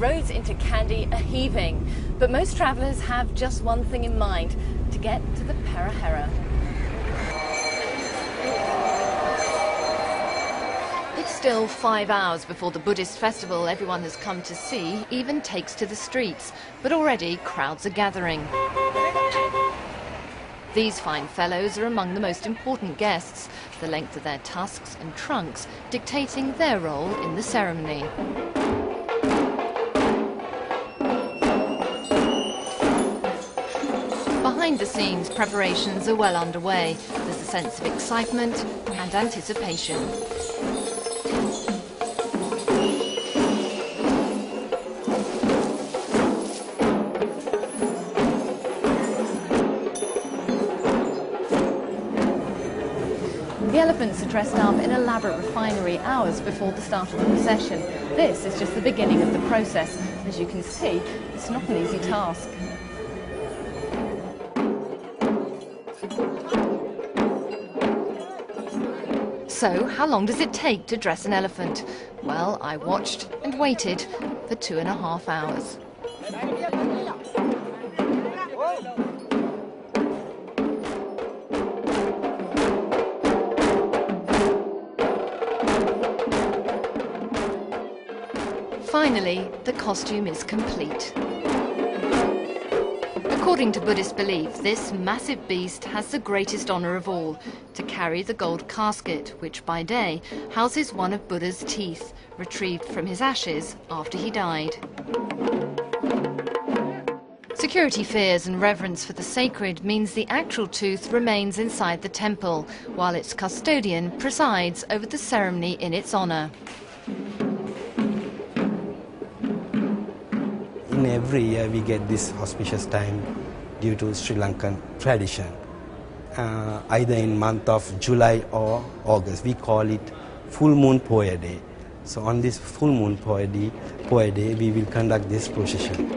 roads into Kandy are heaving, but most travellers have just one thing in mind, to get to the Perahera. It's still five hours before the Buddhist festival everyone has come to see even takes to the streets, but already crowds are gathering. These fine fellows are among the most important guests, the length of their tusks and trunks dictating their role in the ceremony. Behind the scenes, preparations are well underway. There's a sense of excitement and anticipation. The elephants are dressed up in elaborate refinery hours before the start of the procession. This is just the beginning of the process. As you can see, it's not an easy task. So, how long does it take to dress an elephant? Well, I watched and waited for two and a half hours. Finally, the costume is complete. According to Buddhist belief, this massive beast has the greatest honor of all, to carry the gold casket, which by day houses one of Buddha's teeth, retrieved from his ashes after he died. Security fears and reverence for the sacred means the actual tooth remains inside the temple, while its custodian presides over the ceremony in its honor. in every year we get this auspicious time due to Sri Lankan tradition. Uh, either in month of July or August, we call it full moon Poya day. So on this full moon Poya day, Poya day we will conduct this procession.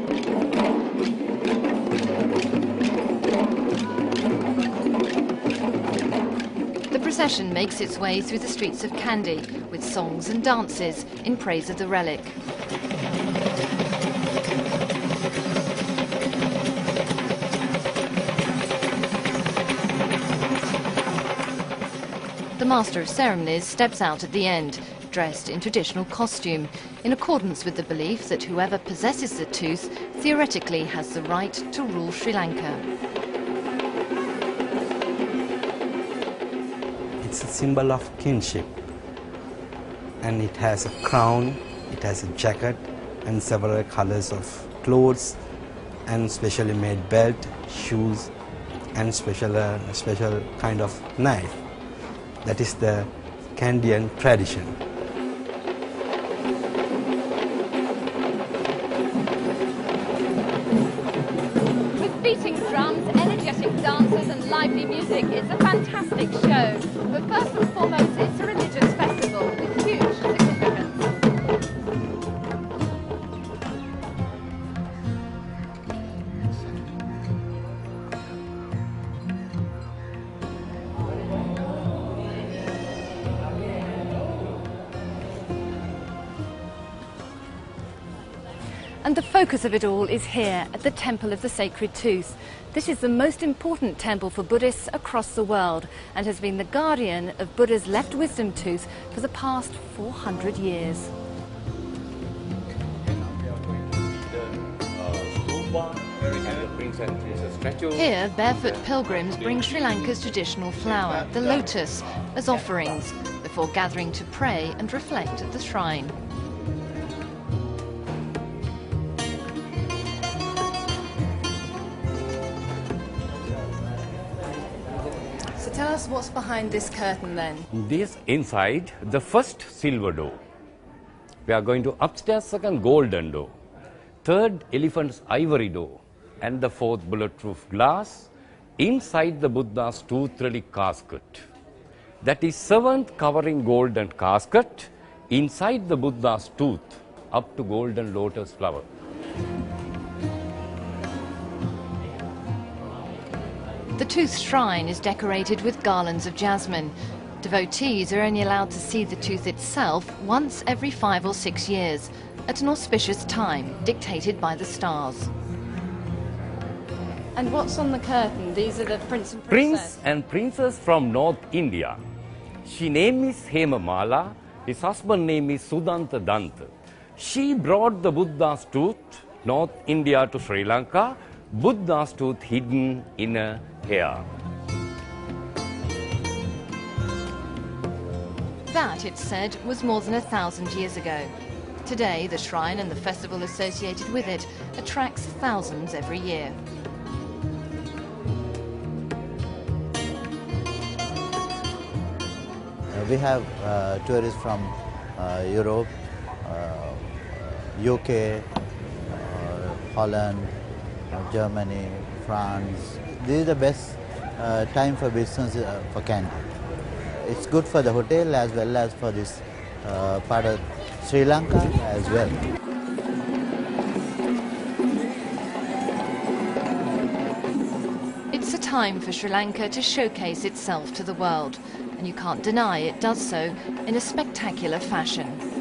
The procession makes its way through the streets of Kandy with songs and dances in praise of the relic. The Master of Ceremonies steps out at the end, dressed in traditional costume, in accordance with the belief that whoever possesses the tooth theoretically has the right to rule Sri Lanka. It's a symbol of kinship and it has a crown, it has a jacket and several colors of clothes and specially made belt, shoes and special, uh, special kind of knife. That is the Kandyan tradition. With beating drums, energetic dancers and lively music, it's a fantastic show. But first and foremost, And the focus of it all is here at the Temple of the Sacred Tooth. This is the most important temple for Buddhists across the world and has been the guardian of Buddha's left wisdom tooth for the past 400 years. Here, barefoot pilgrims bring Sri Lanka's traditional flower, the lotus, as offerings before gathering to pray and reflect at the shrine. Tell us what's behind this curtain then. This inside the first silver door. We are going to upstairs second golden door. Third elephant's ivory door. And the fourth bulletproof glass inside the Buddha's tooth relic casket. That is seventh covering golden casket inside the Buddha's tooth up to golden lotus flower. The tooth shrine is decorated with garlands of jasmine. Devotees are only allowed to see the tooth itself once every five or six years. at an auspicious time, dictated by the stars. And what's on the curtain? These are the prince and princess. Prince and princess from North India. She name is Hemamala. His husband name is Sudanta Danta. She brought the Buddha's tooth, North India to Sri Lanka, Buddha's tooth hidden in a hair. That, it's said, was more than a thousand years ago. Today, the shrine and the festival associated with it attracts thousands every year. Uh, we have uh, tourists from uh, Europe, UK, uh, Holland, uh, Germany, France. This is the best uh, time for business for Kandy. It's good for the hotel as well as for this part of Sri Lanka as well. It's a time for Sri Lanka to showcase itself to the world, and you can't deny it does so in a spectacular fashion.